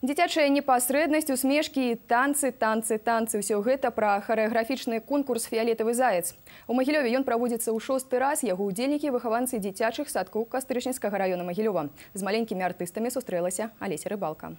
Дзіцячая непасрэднасць, усмешкі, танцы, танцы, танцы. Усё гэта пра харэаграфічны конкурс «Фіолетовый заяц». У Магілёве ён праводзіцца ў шосты раз. Яго ўдзельнікі – выхаванцы дзіцячых садкоў Кастрычніцкага раёна Магілёва. З маленькімі артыстамі сустрэлася Алеся Рыбалка.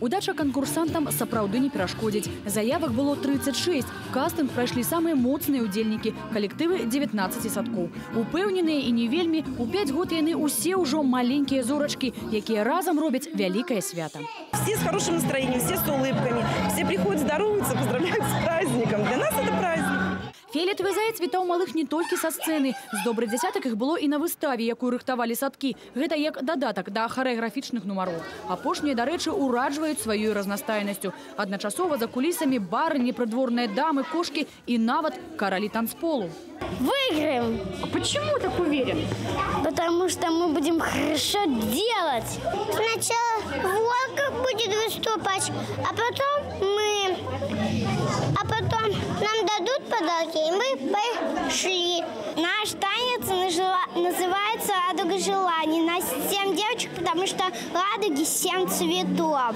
Удача канкурсантам сапраўды не перашкодзіць. Заявак было 36. Кастынг прайшлі самыя моцныя ўдзельнікі, калектывы 19 садкоў. Упэўненыя і не вельмі, у 5 год яны ўсе ўжо маленькія зорачкі, якія разам робяць вялікае свята. Все с хорошим настроением, все с улыбками, все приходят здороваются, поздравляют с Фіолетовый заяц вітаў малых не толькі са сцэны. З добры дзясятак іх было і на выставе, якую рыхтавалі садкі. Гэта як дадатак да харэаграфічных нумароў. Апошнія, дарэчы, ураджваюць сваёй разнастайнасцю. Адначасова за кулісамі бары, непрыдворныя дамы, кошкі і нават каралі танцполу. Выиграем, А почему так уверен? потому что мы будем хорошо делать. Сначала Волга будет выступать, а потом подарки, и мы пошли. Наш танец нажила- называется «Радуга желаний». Нас семь девочек, потому что радуги семь цветов.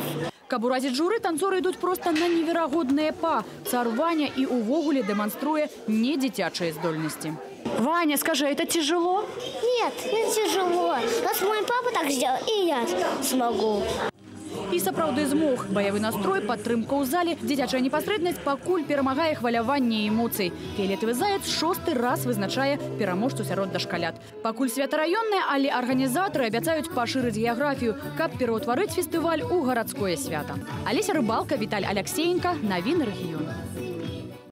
Каб уразіць журы, танцоры ідуць проста на неверагоднае па. Цар Ваня і увогуле дэманструе не дзіцячыя здольнасці. Ваня, скажи, это тяжело? Нет, не тяжело. Раз мой папа так сделал, и я смогу. І сапраўды змог. Баявы настрой, падтрымка ў зале, дзіцячая непасрэднасць пакуль перамагае хваляванне эмоцый. Фіолетавы заяц шосты раз вызначае пераможцу сярод дашкалят. Пакуль святараённыя, але арганізатары абяцаюць пашырыць геаграфію, каб пераўтварыць фестываль у гарадское свята. Алеся Рыбалка, Віталь Алексеенко, навіны рэгіёну.